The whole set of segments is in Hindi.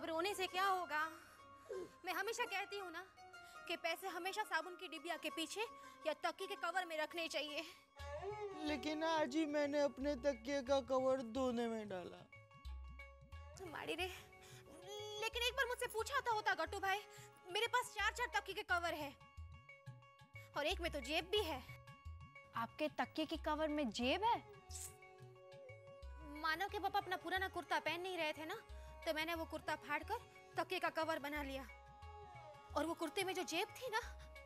अब रोने से क्या होगा? मैं हमेशा कहती हूँ ना कि पैसे हमेशा साबुन की डिबिया के पीछे या तक्की के कवर में रखने चाहिए। लेकिन आज ही मैंने अपने तकिए का कवर धोने में डाला। तुम्हारी रे। लेकिन एक बार मुझसे पूछा था होता गट्टू भाई। मेरे पास चार चार तक्की के कवर है और एक में तो जेब भी है। आपके तकिए के कवर में जेब है? मानव के पापा अपना पुराना कुर्ता पहन नहीं रहे थे ना? तो मैंने वो कुर्ता फाड़ कर तकिए का कवर बना लिया। और वो कुर्ते में जो जेब थी ना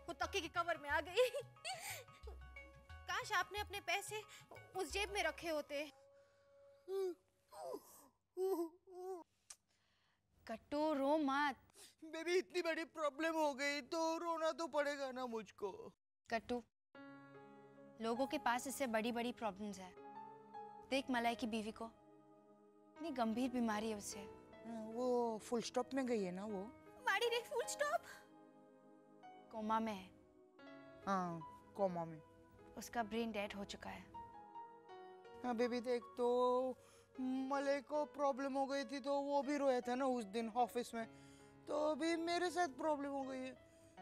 वो तकिए के कवर में आ गई। काश आपने अपने पैसे उस जेब में रखे होते। कट्टू रो मत। बेबी इतनी बड़ी प्रॉब्लम हो गई तो रोना तो पड़ेगा ना मुझको। कट्टू लोगों के पास इससे बड़ी बड़ी प्रॉब्लम्स है। देख मलाई की बीवी को। इतनी गंभीर बीमारी है उसे वो फुल स्टॉप में गई है ना वो। माड़ी रे फुल स्टॉप कोमा में है। हाँ कोमा में। उसका ब्रेन डेड हो चुका है। हाँ बेबी देख तो मले को प्रॉब्लम हो गई थी तो वो भी रोया था ना उस दिन ऑफ़िस में। तो अभी मेरे साथ प्रॉब्लम हो गई है।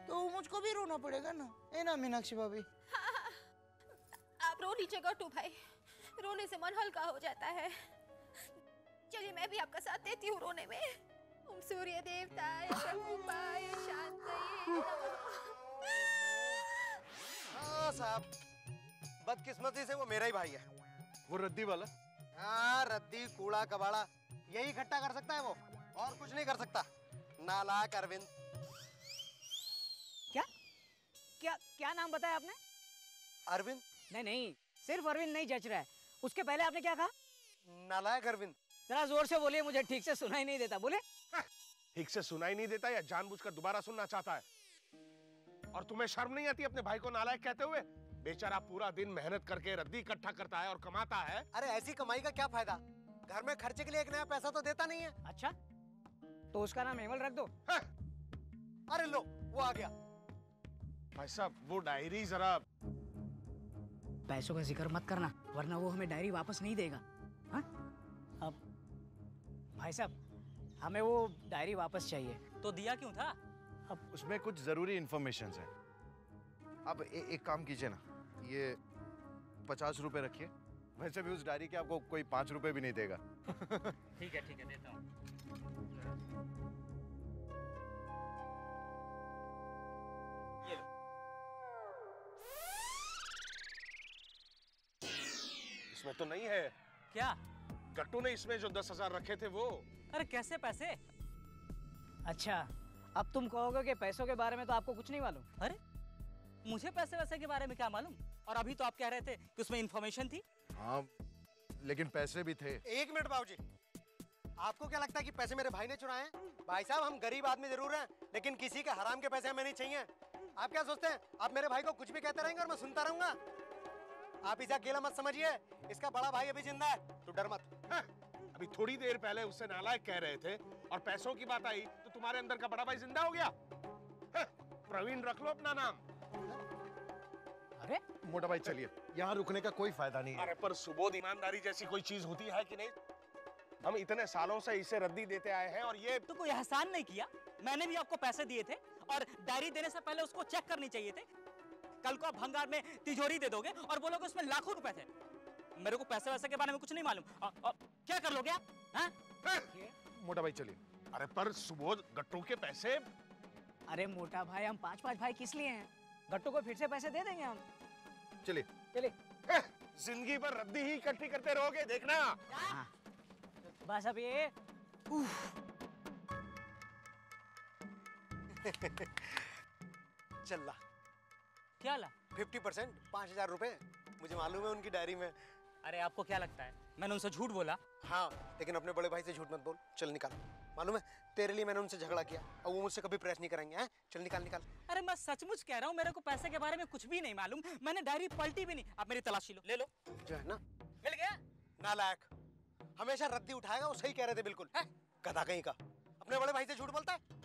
तो मुझको भी रोना पड़ेगा ना। है ना मीनाक्षी भाभी। हाँ, आप रो लीजिए गट्टू भाई। रोने से मन हल्का हो जाता है। चलिए मैं भी आपका साथ देती हूँ रोने में। ओम सूर्य देवताय शकुपाय शांतये हाँ साहब बदकिस्मती से वो मेरा ही भाई है। वो रद्दी वाला? हाँ रद्दी कूड़ा कबाड़ा यही इकट्ठा कर सकता है वो और कुछ नहीं कर सकता। नालायक अरविंद। क्या? क्या क्या नाम बताया आपने? अरविंद? नहीं नहीं सिर्फ़ अरविंद नहीं जच रहा है। उसके पहले आपने क्या कहा? नालायक अरविंद। जरा ज़ोर से बोलिए मुझे ठीक से सुनाई नहीं देता बोले ठीक से सुनाई नहीं देता या जानबूझकर दोबारा सुनना चाहता है। और तुम्हें शर्म नहीं आती अपने भाई को नालायक कहते हुए? बेचारा पूरा दिन मेहनत करके रद्दी इकट्ठा करता है और कमाता है। अरे ऐसी कमाई का क्या फ़ायदा? घर में खर्चे के लिए एक नया पैसा तो देता नहीं है। अच्छा तो उसका नाम हेमल रख दो। अरे लो वो आ गया। भाई साहब वो डायरी जरा पैसों का ज़िक्र मत करना वरना वो हमें डायरी वापस नहीं देगा। हाँ? अब भाई साहब हमें वो डायरी वापस चाहिए। तो दिया क्यों था? अब उसमें कुछ ज़रूरी इंफॉर्मेशन है। अब ए, एक काम कीजिए ना ये पचास रुपए रखिए। वैसे भी उस डायरी के आपको कोई पाँच रुपए भी नहीं देगा। ठीक है ठीक है देता हूँ। ये लो। इसमें तो नहीं है। क्या? गट्टू ने इसमें जो दस हज़ार रखे थे वो। अरे कैसे पैसे? अच्छा अब तुम कहोगे कि पैसों के बारे में तो आपको कुछ नहीं मालूम। अरे मुझे पैसे वैसे के बारे में क्या मालूम? और अभी तो आप कह रहे थे कि उसमें इंफॉर्मेशन थी। हाँ लेकिन पैसे भी थे। एक मिनट बाबूजी। आपको क्या लगता है कि पैसे मेरे भाई ने चुराए हैं? भाई साहब हम गरीब आदमी ज़रूर हैं लेकिन किसी के हराम के पैसे हमें नहीं चाहिए। आप क्या सोचते हैं? आप मेरे भाई को कुछ भी कहते रहेंगे और मैं सुनता रहूँगा? आप इसे अकेला मत समझिए। इसका बड़ा भाई अभी ज़िंदा है। तो डर मत। अभी थोड़ी देर पहले उससे नालायक कह रहे थे और पैसों की बात आई तो तुम्हारे अंदर का बड़ा भाई ज़िंदा हो गया। हाँ, प्रवीण रख लो अपना नाम। अरे मोटा भाई चलिए। यहाँ रुकने का कोई फ़ायदा नहीं है। अरे पर सुबोध ईमानदारी जैसी कोई चीज़ होती है कि नहीं? हम इतने सालों से इसे रद्दी देते आए हैं और ये तो कोई एहसान नहीं किया? मैंने भी आपको पैसे दिए थे और डायरी देने से पहले उसको चेक करनी चाहिए थे। कल को आप भंगार में तिजोरी दे दोगे और बोलोगे उसमें लाखों रुपए थे। मेरे को पैसे वैसे के बारे में कुछ नहीं मालूम। क्या कर लोगे आप? हाँ? मोटा भाई चलिए। अरे पर सुबोध गट्टू के पैसे? अरे मोटा भाई हम पाँच पाँच भाई किस लिए हैं? गट्टू को फिर से पैसे दे देंगे हम। चलिए। चलिए। हाँ, ज़िंदगी भर रद्दी ही इकट्ठी करते रहोगे देखना। बस अब ये चल ला। क्या ला? फिफ्टी परसेंट पाँच हज़ार रुपए। मुझे मालूम है उनकी डायरी में। अरे आपको क्या लगता है? मैंने उनसे झूठ बोला। हाँ लेकिन अपने बड़े भाई से झूठ मत बोल। चल निकाल। मालूम है तेरे लिए मैंने उनसे झगड़ा किया। और वो मुझसे कभी प्रेस नहीं करेंगे हैं? चल निकाल निकाल। अरे मैं सचमुच कह रहा हूँ मेरे को पैसे के बारे में कुछ भी नहीं मालूम। मैंने डायरी पलटी भी नहीं। आप मेरी तलाशी लो। ले लो। जो है ना। मिल गया? नालायक हमेशा रद्दी उठाएगा वो सही कह रहे थे बिल्कुल। है? गधा कहीं का। अपने बड़े भाई से झूठ बोलता है?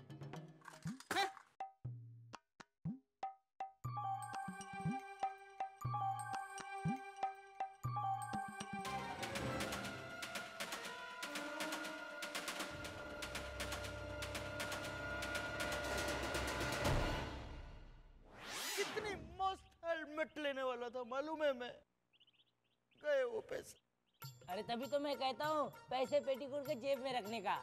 था मालूम है मैं गए वो पैसे। अरे तभी तो मैं कहता हूँ पैसे पेटीकोट के जेब में रखने का।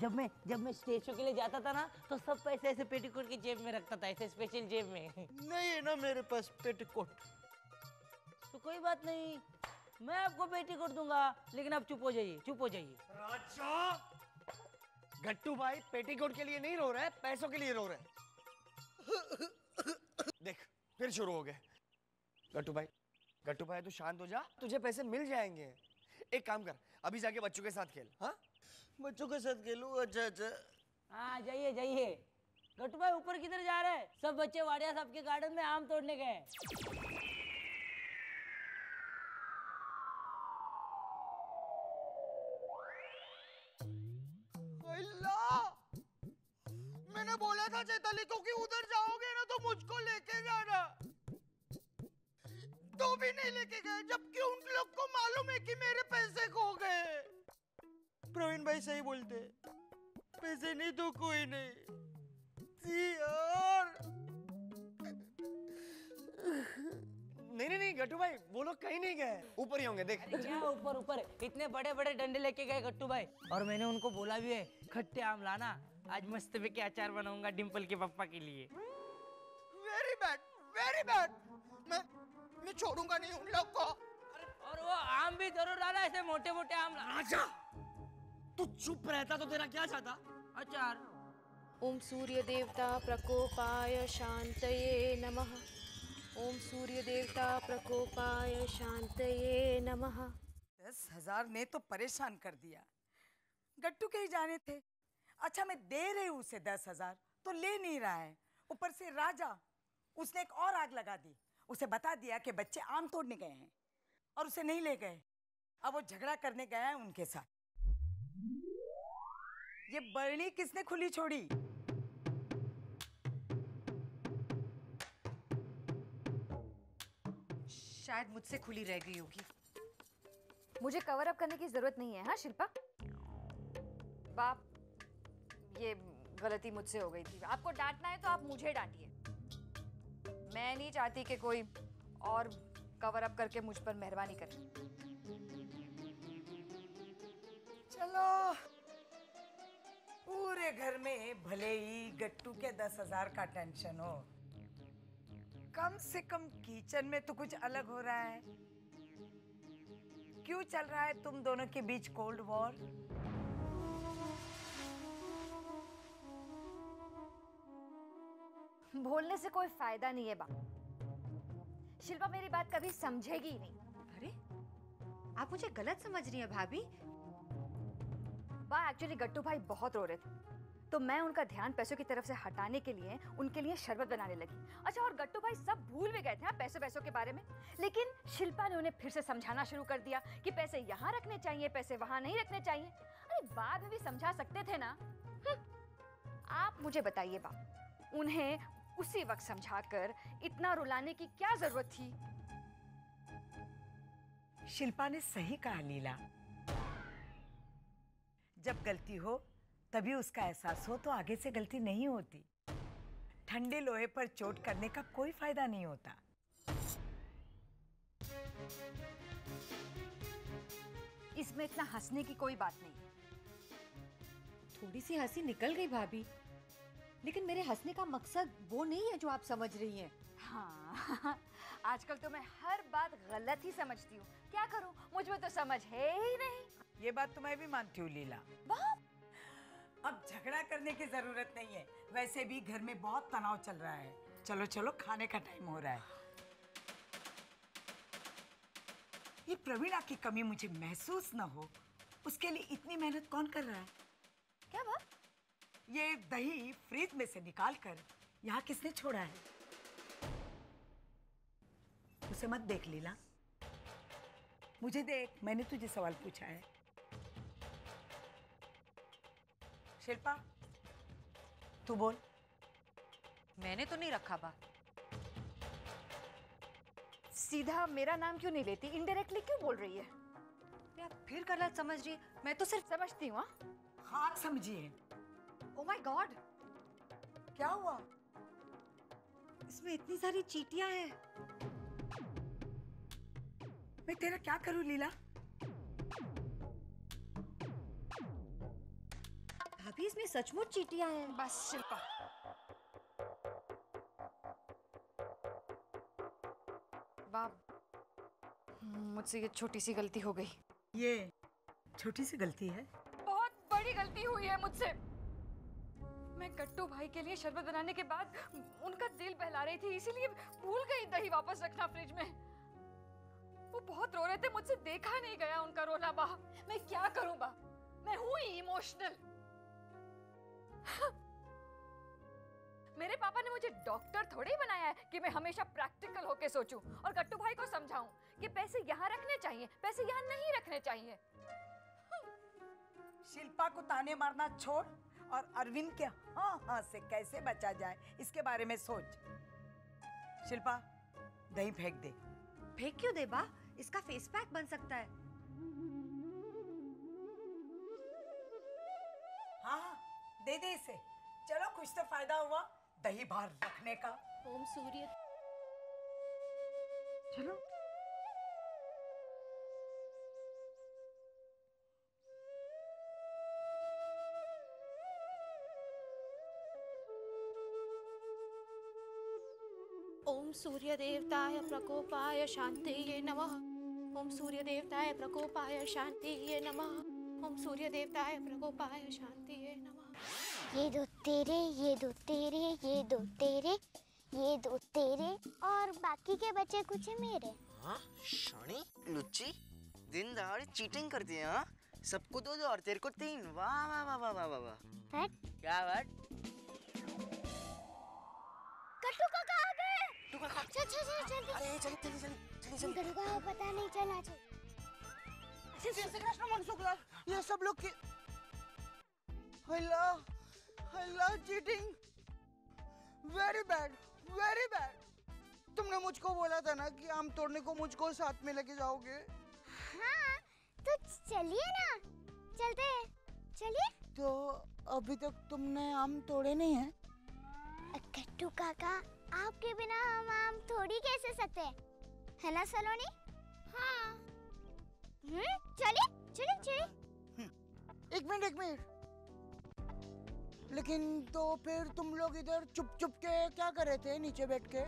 जब मैं जब मैं स्टेज शो के लिए जाता था ना तो सब पैसे ऐसे पेटीकोट की जेब में रखता था ऐसे स्पेशल जेब में। नहीं है ना मेरे पास पेटीकोट। तो कोई बात नहीं मैं आपको पेटीकोट दूँगा लेकिन आप चुप हो जाइए चुप हो जाइए। राजा! गट्टू भाई पेटीकोट के लिए नहीं रो रहे पैसों के लिए रो रहे। देख फिर शुरू हो गए गट्टू भाई गट्टू भाई तू शांत हो जा तुझे पैसे मिल जाएँगे। एक काम कर अभी जाके बच्चों के साथ खेल हाँ? बच्चों के साथ खेलूं? अच्छा अच्छा। हाँ जाइए जाइए। गट्टू भाई ऊपर किधर जा रहे हैं? सब बच्चे वाडिया साहब के गार्डन में आम तोड़ने गए मैंने बोला था चैताली को कि उधर जाओगे ना तो मुझको लेके जाना। तो भी नहीं लेके गए। जबकि उन लोग को मालूम है कि मेरे पैसे खो गए। प्रवीण भाई सही बोलते। पैसे नहीं तो कोई नहीं। जी यार। नहीं नहीं नहीं गट्टू भाई वो लोग कहीं नहीं गए। ऊपर ही होंगे देख। क्या ऊपर ऊपर। इतने बड़े बड़े डंडे लेके गए गट्टू भाई। और मैंने उनको बोला भी है खट्टे आम लाना। आज मस्त पे के अचार बनाऊँगा डिम्पल के पप्पा के लिए। वेरी बैड वेरी बैड मैं छोड़ूँगा नहीं उन लोग को। और वो आम भी ज़रूर लाना ऐसे मोटे मोटे आम। राजा तू चुप रहता तो तेरा क्या चाहता अचार ओम सूर्य देवता प्रकोपाय शांतये नमः। ओम सूर्य देवता प्रकोपाय शांतये नमः। दस हज़ार ने तो परेशान कर दिया। गट्टू के ही जाने थे। अच्छा मैं दे रही हूँ उसे दस हज़ार तो ले नहीं रहा है। ऊपर से राजा उसने एक और आग लगा दी। उसे बता दिया कि बच्चे आम तोड़ने गए हैं और उसे नहीं ले गए। अब वो झगड़ा करने गया है उनके साथ। ये बरनी किसने खुली छोड़ी? शायद मुझसे खुली रह गई होगी। मुझे कवर अप करने की ज़रूरत नहीं है हाँ शिल्पा? बाप ये गलती मुझसे हो गई थी। आपको डांटना है तो आप मुझे डांटिए। मैं नहीं चाहती कि कोई और कवर अप करके मुझ पर मेहरबानी करे। चलो। पूरे घर में भले ही गट्टू के दस हज़ार का टेंशन हो, कम से कम किचन में तो कुछ अलग हो रहा है। क्यों चल रहा है तुम दोनों के बीच कोल्ड वॉर बोलने से कोई फ़ायदा नहीं है बाप शिल्पा मेरी बात कभी समझेगी ही नहीं। अरे आप मुझे गलत समझ रही हैं भाभी। बा एक्चुअली गट्टू भाई बहुत रो रहे थे। तो मैं उनका ध्यान पैसों की तरफ़ से हटाने के लिए उनके लिए शरबत बनाने लगी। अच्छा और गट्टू भाई सब भूल भी गए थे हाँ, पैसे पैसों के बारे में। लेकिन शिल्पा ने उन्हें फिर से समझाना शुरू कर दिया कि पैसे यहाँ रखने चाहिए पैसे वहाँ नहीं रखने चाहिए। अरे बाद में भी समझा सकते थे ना? हम्म। आप मुझे बताइए बा। उन्हें उसी वक्त समझाकर इतना रुलाने की क्या ज़रूरत थी? शिल्पा ने सही कहा लीला। जब गलती हो तभी उसका एहसास हो तो आगे से गलती नहीं होती। ठंडे लोहे पर चोट करने का कोई फ़ायदा नहीं होता। इसमें इतना हंसने की कोई बात नहीं। थोड़ी सी हँसी निकल गई भाभी। लेकिन मेरे हंसने का मकसद वो नहीं है जो आप समझ रही हैं। हाँ आजकल तो मैं हर बात गलत ही समझती हूँ। क्या करूँ? मुझमें तो समझ है ही नहीं। ये बात तो मैं भी मानती हूँ लीला। अब झगड़ा करने की ज़रूरत नहीं है। वैसे भी घर में बहुत तनाव चल रहा है। चलो चलो खाने का टाइम हो रहा है। ये प्रवीणा की कमी मुझे महसूस न हो। उसके लिए इतनी मेहनत कौन कर रहा है? क्या बात? ये दही फ्रिज में से निकाल कर यहाँ किसने छोड़ा है? उसे मत देख लीला। मुझे देख मैंने तुझे सवाल पूछा है। शिल्पा तू बोल। मैंने तो नहीं रखा बा सीधा मेरा नाम क्यों नहीं लेती? इनडायरेक्टली क्यों बोल रही है? आप फिर गलत समझ रही मैं तो सिर्फ़ समझती हूँ हाथ समझिए। ओ माय गॉड क्या हुआ? इसमें इतनी सारी चीटियाँ हैं। मैं तेरा क्या करूँ लीला? भाभी इसमें सचमुच चीटियाँ हैं। बस शिल्पा। बाप मुझसे ये छोटी सी गलती हो गई। ये छोटी सी गलती है? बहुत बड़ी गलती हुई है मुझसे। मैं कट्टू भाई के लिए शरबत बनाने के बाद उनका दिल बहला रही थी, इसीलिए भूल गई दही वापस रखना फ्रिज में। वो बहुत रो रहे थे, मुझसे देखा नहीं गया उनका रोना बा मैं क्या करूँ बा मैं हूँ ही इमोशनल। मेरे पापा ने मुझे डॉक्टर थोड़ी बनाया है कि मैं हमेशा प्रैक्टिकल होके सोचूं और कट्टू भाई को समझाऊं कि पैसे यहाँ रखने चाहिए, पैसे यहाँ नहीं रखने चाहिए। शिल्पा को ताने मारना छोड़। और अरविंद के हाँ हाँ से कैसे बचा जाए इसके बारे में सोच। शिल्पा दही फेंक दे। फेंक क्यों दे बा? इसका फेस पैक बन सकता है। हाँ हाँ दे दे इसे। चलो कुछ तो फ़ायदा हुआ दही बाहर रखने का। ओम सूर्य। चलो। ओम सूर्य देवताय प्रकोपाय शांतये नमः। ओम सूर्य देवताय प्रकोपाय शांतये नमः। ओम सूर्य देवताय प्रकोपाय शांतये नमः। ये दो तेरे ये दो तेरे ये दो तेरे ये दो तेरे और बाकी के बचे कुछ मेरे। हाँ शानी लुच्ची दिन दहाड़े चीटिंग करती है हाँ? सबको दो दो और तेरे को तीन। वाह वाह वाह वाह वाह वाह वाह। क्या बात? गए काका चल चल चल। अरे चल चल चल चल चल। कट्टू पता नहीं चला चल श्री कृष्ण मनसुखलाल ये सब लोग की hello hello cheating very bad very bad तुमने मुझको बोला था ना कि आम तोड़ने को मुझको साथ में लेके जाओगे। हाँ तो चलिए ना। चलते हैं। चलिए। तो अभी तक तुमने आम तोड़े नहीं हैं? कट्टू काका आपके बिना हम आम थोड़ी कैसे सकते? हैं है ना सलोनी? हाँ। हम्म चलिए चलिए चलिए। एक मिनट एक मिनट। लेकिन तो फिर तुम लोग इधर चुप चुप के क्या कर रहे थे नीचे बैठ के?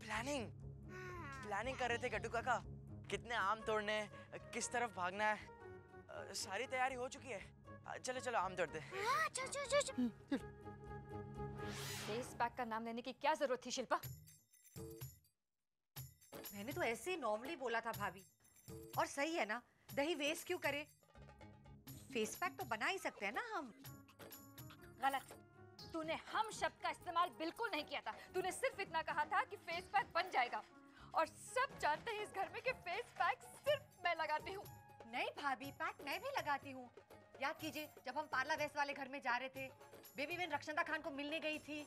प्लानिंग प्लानिंग कर रहे थे गड्डू काका। कितने आम तोड़ने किस तरफ़ भागना है। सारी तैयारी हो चुकी है। चलो चलो आम तोड़ते हैं। हाँ चल चल चल चल। फेस पैक का नाम लेने की क्या ज़रूरत थी शिल्पा? मैंने तो ऐसे ही नॉर्मली बोला था भाभी। और सही है ना? दही वेस्ट क्यों करे? फेस पैक तो बना ही सकते हैं ना हम। गलत। तूने हम शब्द का इस्तेमाल बिल्कुल नहीं किया था। तूने सिर्फ़ इतना कहा था कि फेस पैक बन जाएगा। और सब जानते हैं इस घर में कि फेस पैक सिर्फ़ मैं लगाती हूँ। नहीं भाभी पैक मैं भी लगाती हूँ। याद कीजिए जब हम पार्ला वेस्ट वाले घर में जा रहे थे बेबी बहन रक्षंदा खान को मिलने गई थी।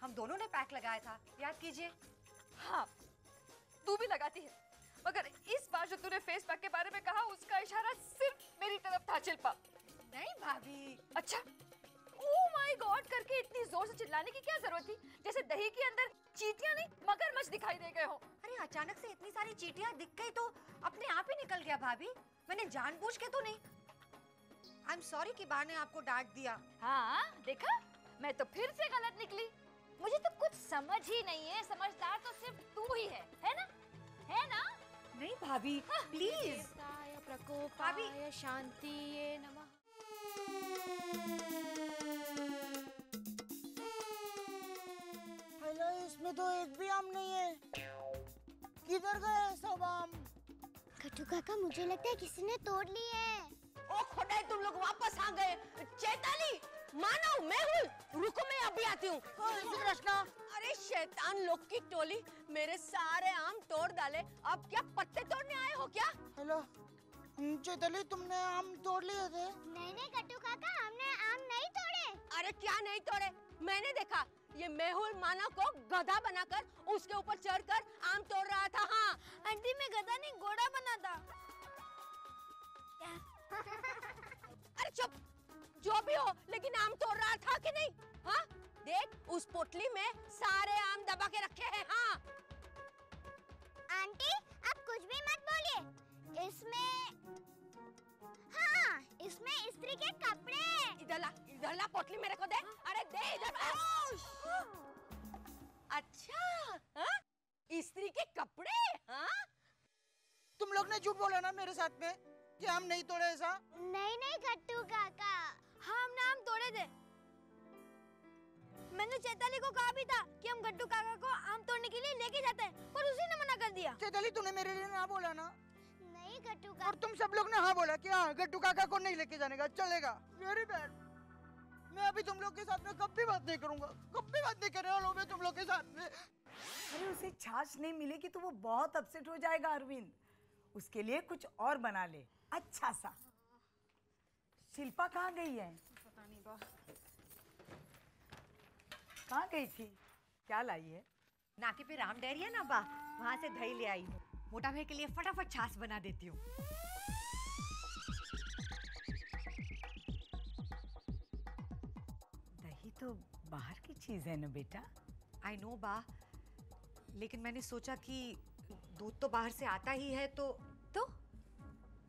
हम दोनों ने पैक लगाया था। याद कीजिए। हाँ तू भी लगाती है। मगर इस बार जो तूने फेस पैक के बारे में कहा उसका इशारा सिर्फ़ मेरी तरफ़ था शिल्पा। नहीं भाभी। अच्छा। ओह माय गॉड करके इतनी ज़ोर से चिल्लाने की क्या ज़रूरत थी? जैसे दही के अंदर चीटियाँ नहीं मगरमच्छ दिखाई दे गए हो। अरे अचानक से इतनी सारी चीटियाँ दिख गई तो अपने आप ही निकल गया भाभी। मैंने जानबूझ के तो नहीं। आई एम सॉरी कि बा ने आपको डांट दिया। हाँ देखा? मैं तो फिर से गलत निकली। मुझे तो कुछ समझ ही नहीं है। समझदार तो सिर्फ़ तू ही है। है ना? है ना? नहीं भाभी प्लीज़ देवताय प्रकोपाय शांतये नमः। हेलो इसमें तो एक भी आम नहीं है। किधर गए सब आम? कट्टू काका मुझे लगता है किसी ने तोड़ ली है। ओ खोटाई तुम लोग वापस आ गए। चैताली मानो मैं हूँ। रुको मैं अभी आती हूँ। कृष्णा अरे शैतान लोग की टोली मेरे सारे आम तोड़ डाले। अब क्या पत्ते तोड़ने आए हो क्या? हेलो चैतली तुमने आम तोड़ लिए थे? नहीं नहीं कट्टू काका हमने आम नहीं तोड़े। अरे क्या नहीं तोड़े? मैंने देखा ये मेहुल मानव को गधा बनाकर उसके ऊपर चढ़कर आम तोड़ रहा था। हाँ। आंटी मैं गधा नहीं घोड़ा बना था। अरे चुप। जो भी हो लेकिन आम तोड़ रहा था कि नहीं? हाँ? देख उस पोटली में सारे आम दबा के रखे हैं हाँ। कुछ भी मत बोलिए। इसमें हाँ इसमें स्त्री के कपड़े इधर ला इधर ला पोटली मेरे को दे अरे दे इधर। अच्छा हाँ? स्त्री के कपड़े हाँ? तुम लोग ने झूठ बोला ना मेरे साथ में? कि हम नहीं तोड़े ऐसा? नहीं नहीं गट्टू काका। हाँ हमने आम तोड़े थे। मैंने चैताली को कहा भी था कि हम गट्टू काका को आम तोड़ने के लिए लेके जाते हैं पर उसी ने मना कर दिया। चैताली तूने मेरे लिए ना बोला ना? नहीं गट्टू काका। और तुम सब लोग ने हाँ बोला कि हाँ गट्टू काका को नहीं लेके जाने का चलेगा। वेरी बैड मैं अभी तुम लोग के साथ में कभी बात नहीं करूँगा। कभी बात नहीं करने वाला हूँ मैं तुम लोग के साथ में। अरे उसे छाछ नहीं मिलेगी तो वो बहुत अपसेट हो जाएगा अरविंद। उसके लिए कुछ और बना ले। अच्छा सा। शिल्पा कहाँ गई है? पता नहीं बा। कहाँ गई थी? क्या लाई है? नाके पे राम डेयरी है ना बा? वहाँ से दही ले आई हूँ। मोटा भाई के लिए फटाफट छाछ बना देती हूँ। दही तो बाहर की चीज़ है ना बेटा? आई नो बा। लेकिन मैंने सोचा कि दूध तो बाहर से आता ही है तो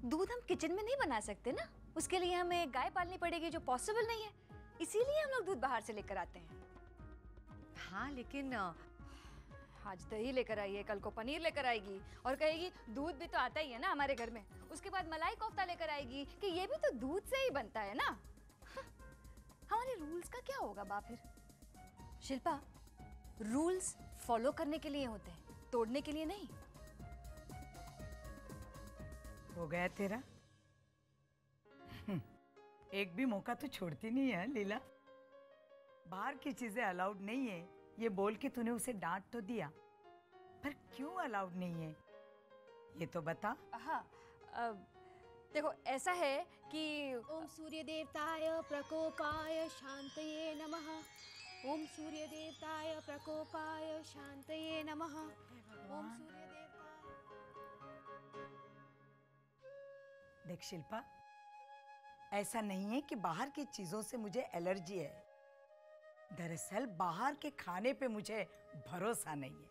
दूध हम किचन में नहीं बना सकते ना? उसके लिए हमें गाय पालनी पड़ेगी जो पॉसिबल नहीं है। इसीलिए हम लोग दूध बाहर से लेकर आते हैं। हाँ लेकिन आज दही लेकर आई है कल को पनीर लेकर आएगी। और कहेगी दूध भी तो आता ही है ना हमारे घर में। उसके बाद मलाई कोफ्ता लेकर आएगी कि ये भी तो दूध से ही बनता है ना? हाँ, हमारे रूल्स का क्या होगा बा फिर? शिल्पा रूल्स फॉलो करने के लिए होते हैं तोड़ने के लिए नहीं। हो गया तेरा? एक भी मौका तो छोड़ती नहीं है लीला। बाहर की चीज़ें अलाउड नहीं है। ये बोल के तूने उसे डांट तो दिया पर क्यों अलाउड नहीं है? ये तो बता। हाँ देखो ऐसा है कि ओम सूर्य देवताय प्रकोपाय शांतये नमः। ओम सूर्य देवताय प्रकोपाय शांतये नमः। ओम सूर्य देख शिल्पा, ऐसा नहीं है कि बाहर की चीज़ों से मुझे एलर्जी है। दरअसल बाहर के खाने पे मुझे भरोसा नहीं है।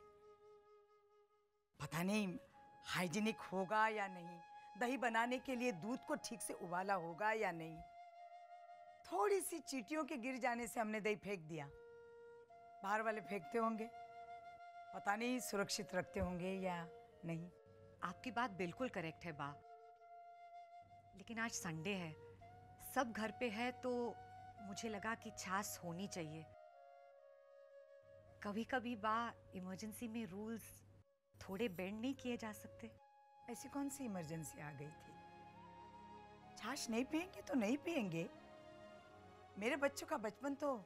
पता नहीं, हाइजीनिक होगा या नहीं, दही बनाने के लिए दूध को ठीक से उबाला होगा या नहीं। थोड़ी सी चीटियों के गिर जाने से हमने दही फेंक दिया। बाहर वाले फेंकते होंगे। पता नहीं सुरक्षित रखते होंगे या नहीं। आपकी बात बिल्कुल करेक्ट है, बा। लेकिन आज संडे है। सब घर पे है तो मुझे लगा कि छाछ होनी चाहिए। कभी कभी बा इमरजेंसी में रूल्स थोड़े बेंड नहीं किए जा सकते। ऐसी कौन सी इमरजेंसी आ गई थी? छाछ नहीं पियेंगे तो नहीं पियेंगे। मेरे बच्चों का बचपन तो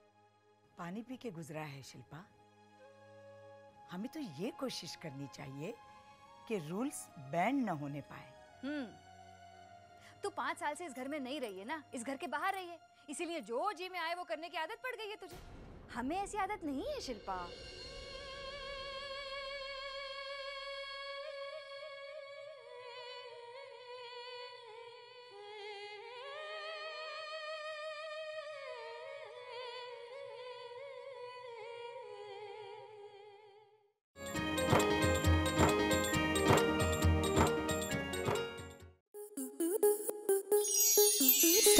पानी पी के गुजरा है शिल्पा। हमें तो ये कोशिश करनी चाहिए कि रूल्स बैंड न होने पाए। हम्म। तू पाँच साल से इस घर में नहीं रही है ना? इस घर के बाहर रही है। इसीलिए जो जी में आए वो करने की आदत पड़ गई है तुझे। हमें ऐसी आदत नहीं है, शिल्पा।